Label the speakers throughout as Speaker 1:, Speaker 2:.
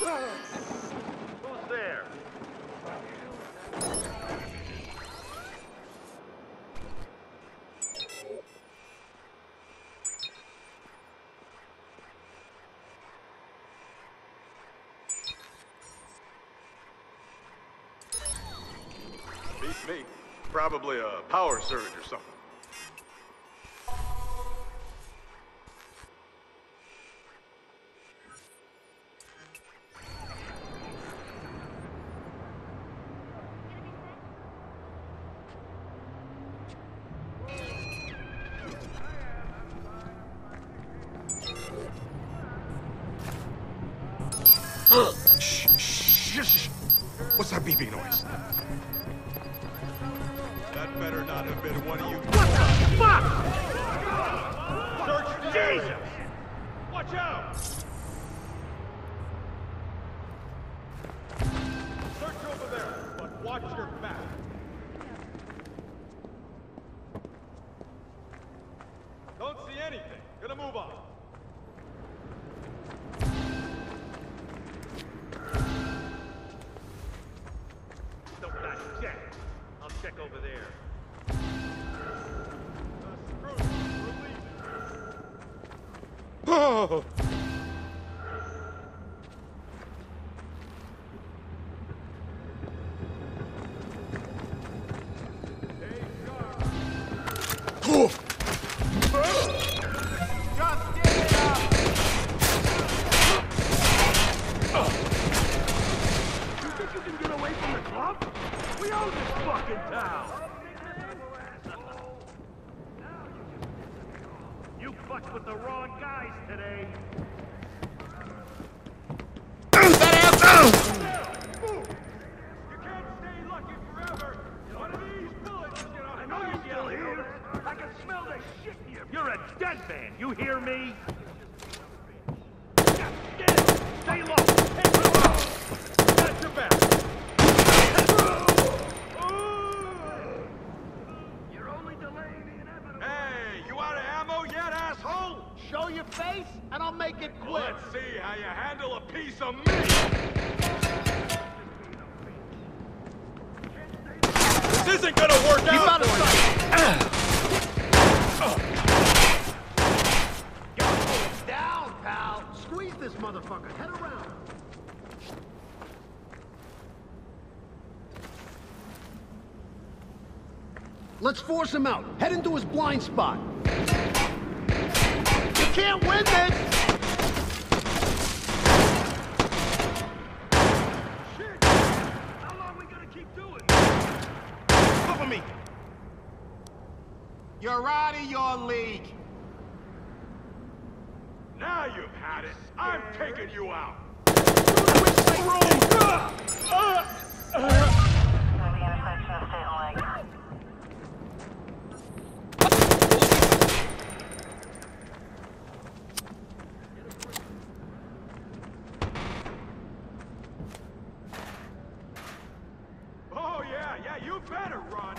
Speaker 1: Who's there?
Speaker 2: Beats me. Probably a power surge or something. What's that beeping noise? That better not have been one of you.
Speaker 1: What the fuck! Search Jesus! Watch out! Search over there, but watch your back. Don't see anything. Gonna move on. Over there.
Speaker 2: Oh!
Speaker 1: Hey, fucking town! You fucked with the wrong guys today. You can't stay lucky forever. One of these bullets is gonna I know you're still here. I can smell the shit in you. You're a dead man. You hear me? Get it. Stay low. Hit the road. Got your back. You're only delaying the inevitable.
Speaker 2: Hey, you out of ammo yet, asshole?
Speaker 3: Show your face, and I'll make it quick.
Speaker 2: Let's see how you handle a piece of meat. This isn't gonna work
Speaker 3: Keep
Speaker 2: out
Speaker 3: out of
Speaker 2: for
Speaker 3: sight. Down, pal. Squeeze this motherfucker. Head around. Let's force him out. Head into his blind spot. You can't win this!
Speaker 1: Shit! How long we gonna keep doing this?
Speaker 2: Cover me.
Speaker 3: You're out of your league.
Speaker 2: Now you've had it. I'm taking you out. Oh, yeah, yeah, you better run.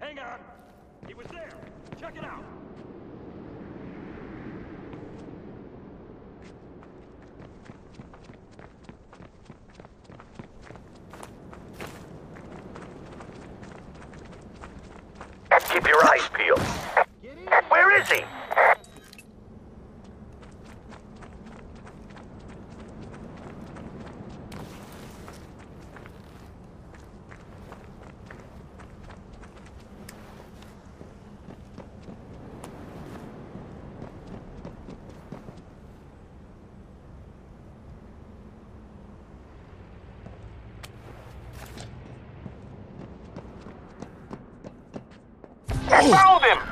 Speaker 1: Hang on. He was there. Check it out.
Speaker 4: Keep your eyes peeled. Where is he? Found him!